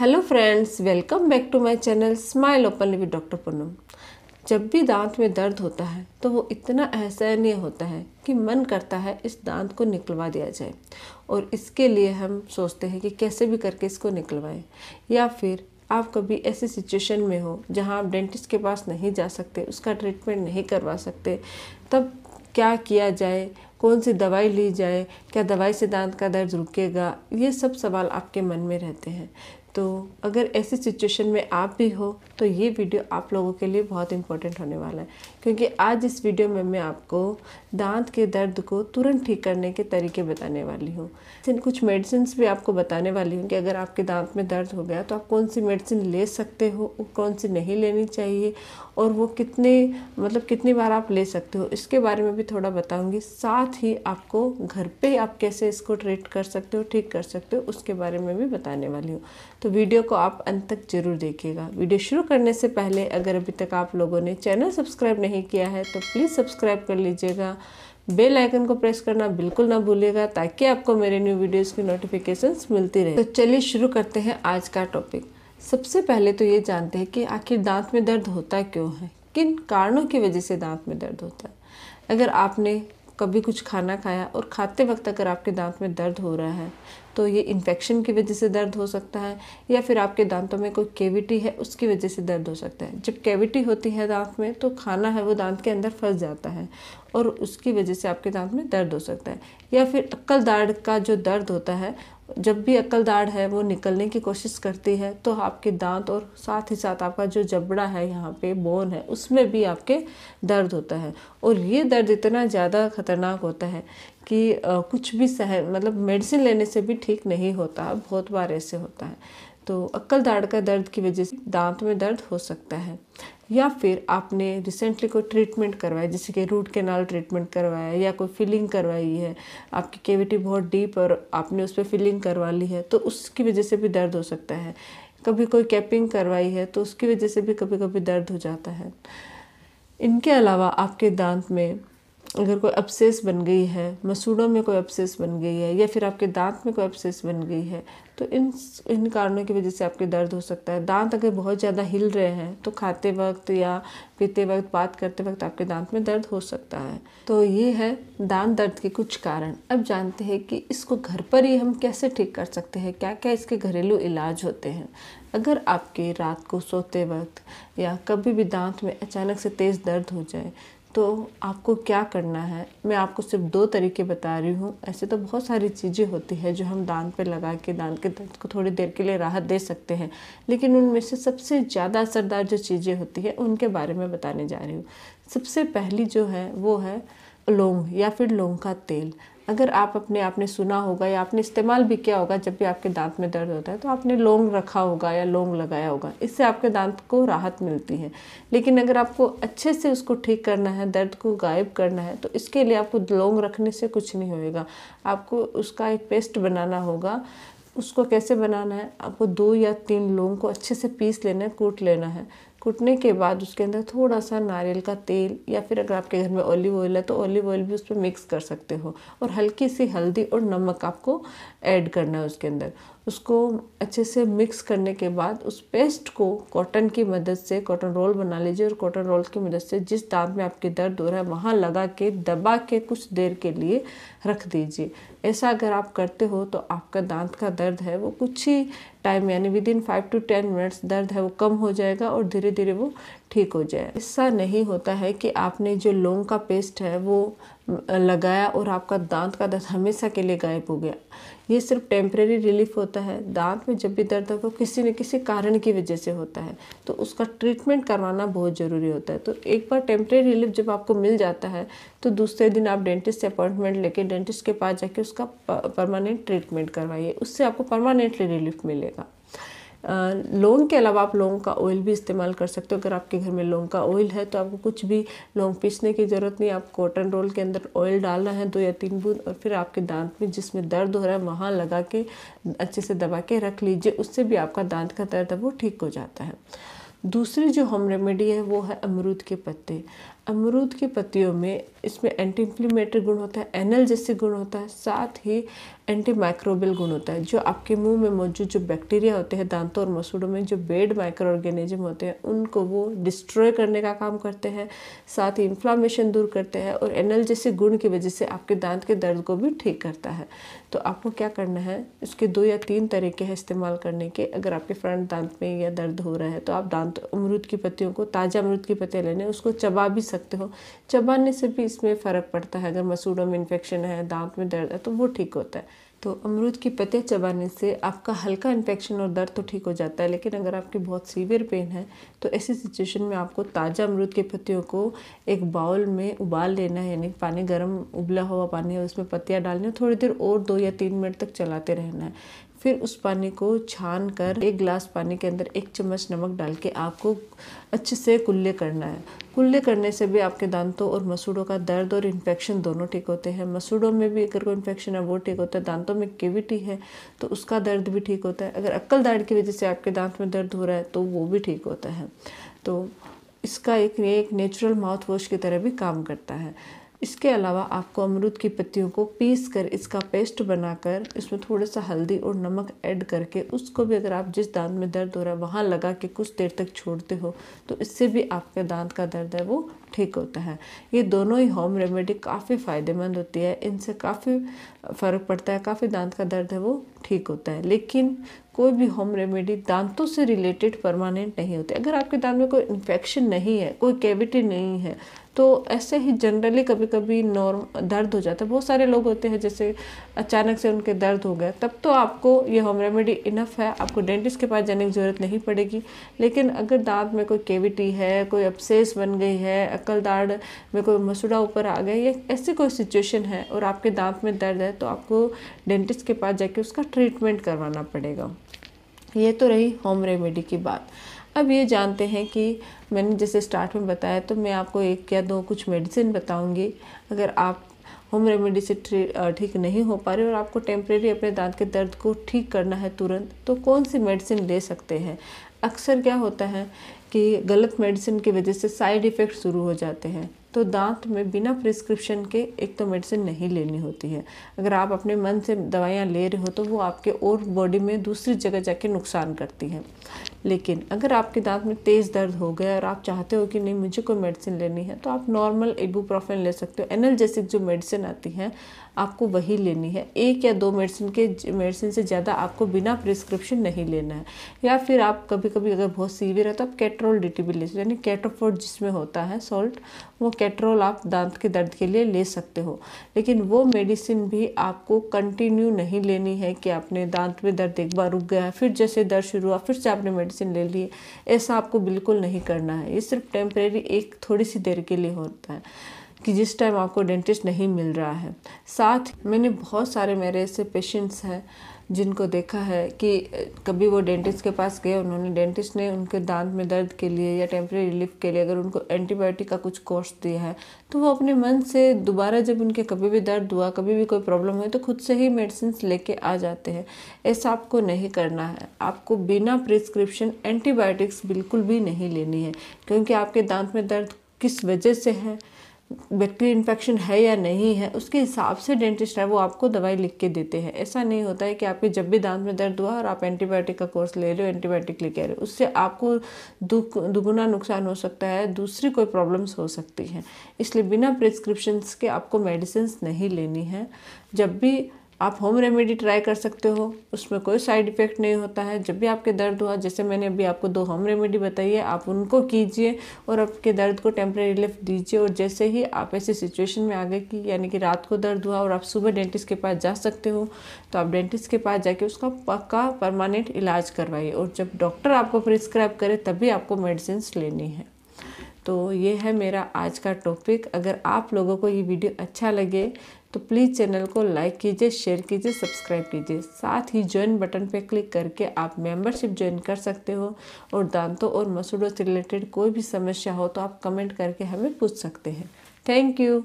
Hello friends welcome back to my channel smile openly with doctor Poonam जब भी दांत में दर्द होता है तो वो इतना असहनीय होता है कि मन करता है इस दांत को निकलवा दिया जाए। और इसके लिए हम सोचते हैं कि कैसे भी करके इसको निकलवाएँ। या फिर आप कभी ऐसी सिचुएशन में हो, जहाँ आप डेंटिस्ट के पास नहीं जा सकते, उसका ट्रीटमेंट नहीं करवा सकते, तब क्या किया जाए? कौन सी दवाई ली जाए? क्या दवाई से दांत का दर्द रुकेगा? ये सब सवाल आपके मन में रहते हैं। तो अगर ऐसी सिचुएशन में आप भी हो तो ये वीडियो आप लोगों के लिए बहुत इंपॉर्टेंट होने वाला है। क्योंकि आज इस वीडियो में मैं आपको दांत के दर्द को तुरंत ठीक करने के तरीके बताने वाली हूँ। कुछ मेडिसिन भी आपको बताने वाली हूँ कि अगर आपके दांत में दर्द हो गया तो आप कौन सी मेडिसिन ले सकते हो कौन सी नहीं लेनी चाहिए, और वो कितने मतलब कितनी बार आप ले सकते हो। इसके बारे में भी थोड़ा बताऊँगी। साथ ही आपको घर पर आप कैसे इसको ट्रीट कर सकते हो, ठीक कर सकते हो, उसके बारे में भी बताने वाली हूँ। तो वीडियो को आप अंत तक ज़रूर देखिएगा। वीडियो शुरू करने से पहले अगर अभी तक आप लोगों ने चैनल सब्सक्राइब नहीं किया है तो प्लीज़ सब्सक्राइब कर लीजिएगा। बेल आइकन को प्रेस करना बिल्कुल ना भूलिएगा, ताकि आपको मेरे न्यू वीडियोस की नोटिफिकेशंस मिलती रहे। तो चलिए शुरू करते हैं आज का टॉपिक। सबसे पहले तो ये जानते हैं कि आखिर दांत में दर्द होता क्यों है? किन कारणों की वजह से दांत में दर्द होता है? अगर आपने कभी कुछ खाना खाया और खाते वक्त अगर आपके दांत में दर्द हो रहा है तो ये इन्फेक्शन की वजह से दर्द हो सकता है, या फिर आपके दांतों में कोई केविटी है, उसकी वजह से दर्द हो सकता है। जब केविटी होती है दांत में तो खाना है, वो दांत के अंदर फंस जाता है और उसकी वजह से आपके दांत में दर्द हो सकता है। या फिर अक्कल दाढ़ का जो दर्द होता है जब भी अक्ल दाढ़ है, वो निकलने की कोशिश करती है तो आपके दांत और साथ ही साथ आपका जो जबड़ा है यहाँ पे बोन है, उसमें भी आपके दर्द होता है। और ये दर्द इतना ज़्यादा खतरनाक होता है कि कुछ भी सह मतलब मेडिसिन लेने से भी ठीक नहीं होता, बहुत बार ऐसे होता है। तो अक्ल दाढ़ का दर्द की वजह से दांत में दर्द हो सकता है। या फिर आपने रिसेंटली कोई ट्रीटमेंट करवाया जैसे कि रूट कैनाल ट्रीटमेंट करवाया या कोई फिलिंग करवाई है, आपकी केविटी बहुत डीप और आपने उस पर फिलिंग करवा ली है तो उसकी वजह से भी दर्द हो सकता है। कभी कोई कैपिंग करवाई है तो उसकी वजह से भी कभी कभी दर्द हो जाता है। इनके अलावा आपके दांत में अगर कोई अपसेस बन गई है, मसूड़ों में कोई अपसेस बन गई है या फिर आपके दांत में कोई अपसेस बन गई है तो इन इन कारणों की वजह से आपके दर्द हो सकता है। दांत अगर बहुत ज़्यादा हिल रहे हैं तो खाते वक्त या पीते वक्त, बात करते वक्त आपके दांत में दर्द हो सकता है। तो ये है दांत दर्द के कुछ कारण। अब जानते हैं कि इसको घर पर ही हम कैसे ठीक कर सकते हैं क्या क्या इसके घरेलू इलाज होते हैं। अगर आपके रात को सोते वक्त या कभी भी दांत में अचानक से तेज़ दर्द हो जाए तो आपको क्या करना है? मैं आपको सिर्फ़ दो तरीके बता रही हूँ। ऐसे तो बहुत सारी चीज़ें होती है जो हम दान पे लगा के, दान के दर्द को थोड़ी देर के लिए राहत दे सकते हैं। लेकिन उनमें से सबसे ज़्यादा असरदार जो चीज़ें होती है, उनके बारे में बताने जा रही हूँ। सबसे पहली जो है, वो है लौंग या फिर लौंग का तेल। अगर आप अपने आपने सुना होगा या आपने इस्तेमाल भी किया होगा, जब भी आपके दांत में दर्द होता है तो आपने लौंग रखा होगा या लौंग लगाया होगा। इससे आपके दांत को राहत मिलती है। लेकिन अगर आपको अच्छे से उसको ठीक करना है, दर्द को गायब करना है तो इसके लिए आपको लौंग रखने से कुछ नहीं होएगा। आपको उसका एक पेस्ट बनाना होगा। उसको कैसे बनाना है? आपको दो या तीन लौंग को अच्छे से पीस लेना है, कूट लेना है। कुटने के बाद उसके अंदर थोड़ा सा नारियल का तेल या फिर अगर आपके घर में ऑलिव ऑयल है तो ऑलिव ऑयल भी उस पर मिक्स कर सकते हो। और हल्की सी हल्दी और नमक आपको ऐड करना है उसके अंदर। उसको अच्छे से मिक्स करने के बाद उस पेस्ट को कॉटन की मदद से कॉटन रोल बना लीजिए और कॉटन रोल की मदद से जिस दांत में आपके दर्द हो रहा है, वहाँ लगा के, दबा के कुछ देर के लिए रख दीजिए। ऐसा अगर आप करते हो तो आपका दांत का दर्द है वो कुछ ही टाइम यानी within five to ten minutes दर्द है वो कम हो जाएगा और धीरे धीरे वो ठीक हो जाए ऐसा नहीं होता है कि आपने जो लौंग का पेस्ट है वो लगाया और आपका दांत का दर्द हमेशा के लिए गायब हो गया। ये सिर्फ़ टेम्प्रेरी रिलीफ होता है। दांत में जब भी दर्द होगा, किसी न किसी कारण की वजह से होता है। तो उसका ट्रीटमेंट करवाना बहुत ज़रूरी होता है। तो एक बार टेम्प्रेरी रिलीफ जब आपको मिल जाता है तो दूसरे दिन आप डेंटिस्ट से अपॉइंटमेंट लेके डेंटिस्ट के पास जाके उसका परमानेंट ट्रीटमेंट करवाइए। उससे आपको परमानेंटली रिलीफ मिलेगा। लौंग के अलावा आप लौंग का ऑयल भी इस्तेमाल कर सकते हो। अगर आपके घर में लौंग का ऑयल है तो आपको कुछ भी लौंग पीसने की ज़रूरत नहीं। आप कॉटन रोल के अंदर ऑयल डालना है, दो या तीन बूंद, और फिर आपके दांत में जिसमें दर्द हो रहा है, वहाँ लगा के अच्छे से दबा के रख लीजिए। उससे भी आपका दांत का दर्द है, वो ठीक हो जाता है। दूसरी जो होम रेमेडी है, वो है अमरूद के पत्ते। अमरूद की पत्तियों में इसमें एंटी इन्फ्लेमेटरी गुण होता है एनल जैसे गुण होता है, साथ ही एंटी माइक्रोबियल गुण होता है, जो आपके मुँह में मौजूद जो बैक्टीरिया होते हैं, दांतों और मसूड़ों में, जो बेड माइक्रो ऑर्गेनिज्म होते हैं, उनको वो डिस्ट्रॉय करने का काम करते हैं, साथ ही इन्फ्लामेशन दूर करते हैं और एनल जैसे गुण की वजह से आपके दांत के दर्द को भी ठीक करता है। तो आपको क्या करना है, इसके दो या तीन तरीके हैं इस्तेमाल करने के। अगर आपके फ्रंट दांत में या दर्द हो रहा है तो आप दांत अमरूद की पत्तियों को, ताज़ा अमरूद की पत्तियाँ लेने, उसको चबा भी सकते हो। चबाने से भी इसमें फ़र्क पड़ता है। अगर मसूड़ों में इन्फेक्शन है, दांत में दर्द है तो वो ठीक होता है। तो अमरूद की पत्तियाँ चबाने से आपका हल्का इन्फेक्शन और दर्द तो ठीक हो जाता है, लेकिन अगर आपकी बहुत सीवियर पेन है तो ऐसी सिचुएशन में आपको ताज़ा अमरूद की पत्तियों को एक बाउल में उबाल लेना है, यानी पानी गर्म उबला हुआ पानी है, उसमें पत्तियाँ डालनी है थोड़ी देर और दो या तीन मिनट तक चलाते रहना है। फिर उस पानी को छान कर एक गिलास पानी के अंदर एक चम्मच नमक डाल के आपको अच्छे से कुल्ले करना है। कुल्ले करने से भी आपके दांतों और मसूड़ों का दर्द और इन्फेक्शन दोनों ठीक होते हैं। मसूड़ों में भी अगर कोई इन्फेक्शन है, वो ठीक होता है। दांतों में केविटी है तो उसका दर्द भी ठीक होता है। अगर अक्ल दाढ़ की वजह से आपके दांत में दर्द हो रहा है तो वो भी ठीक होता है। तो इसका एक एक नेचुरल माउथ वॉश की तरह भी काम करता है। इसके अलावा आपको अमरूद की पत्तियों को पीस कर इसका पेस्ट बनाकर इसमें थोड़ा सा हल्दी और नमक ऐड करके उसको भी अगर आप जिस दांत में दर्द हो रहा है, वहाँ लगा के कुछ देर तक छोड़ते हो तो इससे भी आपके दांत का दर्द है, वो ठीक होता है। ये दोनों ही होम रेमेडी काफ़ी फ़ायदेमंद होती है, इनसे काफ़ी फ़र्क पड़ता है, काफ़ी दांत का दर्द है, वो ठीक होता है। लेकिन कोई भी होम रेमेडी दांतों से रिलेटेड परमानेंट नहीं होती। अगर आपके दांत में कोई इन्फेक्शन नहीं है, कोई कैविटी नहीं है तो ऐसे ही जनरली कभी कभी नॉर्म दर्द हो जाता है। बहुत सारे लोग होते हैं जैसे अचानक से उनके दर्द हो गए, तब तो आपको ये होम रेमेडी इनफ है। आपको डेंटिस्ट के पास जाने की ज़रूरत नहीं पड़ेगी। लेकिन अगर दांत में कोई केविटी है, कोई अपसेस बन गई है, अकल दाढ़ में कोई मसूड़ा ऊपर आ गया, या ऐसी कोई सिचुएशन है और आपके दांत में दर्द है तो आपको डेंटिस्ट के पास जाके उसका ट्रीटमेंट करवाना पड़ेगा। ये तो रही होम रेमेडी की बात। अब ये जानते हैं कि मैंने जैसे स्टार्ट में बताया तो मैं आपको एक या दो कुछ मेडिसिन बताऊँगी। अगर आप होम रेमेडी से ठीक नहीं हो पा रहे और आपको टेम्प्रेरी अपने दांत के दर्द को ठीक करना है तुरंत तो कौन सी मेडिसिन ले सकते हैं? अक्सर क्या होता है कि गलत मेडिसिन की वजह से साइड इफ़ेक्ट शुरू हो जाते हैं। तो दांत में बिना प्रिस्क्रिप्शन के एक तो मेडिसिन नहीं लेनी होती है। अगर आप अपने मन से दवाइयाँ ले रहे हो तो वो आपके और बॉडी में दूसरी जगह जाके नुकसान करती है। लेकिन अगर आपके दांत में तेज़ दर्द हो गया और आप चाहते हो कि नहीं, मुझे कोई मेडिसिन लेनी है तो आप नॉर्मल इबूप्रोफेन ले सकते हो। एनर्जेसिक जो मेडिसिन आती हैं आपको वही लेनी है। एक या दो मेडिसिन के मेडिसिन से ज़्यादा आपको बिना प्रिस्क्रिप्शन नहीं लेना है। या फिर आप कभी कभी अगर बहुत सीवियर है तो आप कैट्रोल डी भी ले यानी कैटोफोर्ड जिसमें होता है सॉल्ट, वो कैट्रोल आप दांत के दर्द के लिए ले सकते हो। लेकिन वो मेडिसिन भी आपको कंटिन्यू नहीं लेनी है कि आपने दांत में दर्द एक बार रुक गया फिर जैसे दर्द शुरू हुआ, फिर से आपने मेडिसिन ले ली, ऐसा आपको बिल्कुल नहीं करना है। ये सिर्फ़ टेम्परेरी एक थोड़ी सी देर के लिए होता है। कि जिस टाइम आपको डेंटिस्ट नहीं मिल रहा है। साथ, मैंने बहुत सारे मेरे ऐसे पेशेंट्स हैं, जिनको देखा है कि कभी वो डेंटिस्ट के पास गए, उन्होंने डेंटिस्ट ने उनके दांत में दर्द के लिए या टेम्प्रेरी रिलीफ के लिए अगर उनको एंटीबायोटिक का कुछ कोर्स दिया है तो वो अपने मन से दोबारा जब उनके कभी भी दर्द हुआ, कभी भी कोई प्रॉब्लम हुई तो खुद से ही मेडिसिन लेके आ जाते हैं। ऐसा आपको नहीं करना है। आपको बिना प्रिस्क्रिप्शन एंटीबायोटिक्स बिल्कुल भी नहीं लेनी है, क्योंकि आपके दांत में दर्द किस वजह से है बैक्टीरिया इन्फेक्शन है या नहीं है, उसके हिसाब से डेंटिस्ट है, वो आपको दवाई लिख के देते हैं। ऐसा नहीं होता है कि आपके जब भी दांत में दर्द हुआ और आप एंटीबायोटिक का कोर्स ले रहे हो, एंटीबायोटिक लेके आ रहे हो, उससे आपको दुगुना नुकसान हो सकता है, दूसरी कोई प्रॉब्लम्स हो सकती हैं। इसलिए बिना प्रिस्क्रिप्शन के आपको मेडिसिन नहीं लेनी है। जब भी आप होम रेमेडी ट्राई कर सकते हो। उसमें कोई साइड इफ़ेक्ट नहीं होता है। जब भी आपके दर्द हुआ, जैसे मैंने अभी आपको दो होम रेमेडी बताई है, आप उनको कीजिए और आपके दर्द को टेम्प्रेरी रिलीफ दीजिए और जैसे ही आप ऐसी सिचुएशन में आ गए कि, यानी कि रात को दर्द हुआ और आप सुबह डेंटिस्ट के पास जा सकते हो तो आप डेंटिस्ट के पास जाके उसका पक्का परमानेंट इलाज करवाइए और जब डॉक्टर आपको प्रिस्क्राइब करे, तभी आपको मेडिसिन लेनी है। तो ये है मेरा आज का टॉपिक अगर आप लोगों को ये वीडियो अच्छा लगे तो प्लीज़ चैनल को लाइक कीजिए शेयर कीजिए सब्सक्राइब कीजिए। साथ ही ज्वाइन बटन पर क्लिक करके आप मेंबरशिप ज्वाइन कर सकते हो और दांतों और मसूड़ों से रिलेटेड कोई भी समस्या हो तो आप कमेंट करके हमें पूछ सकते हैं। Thank you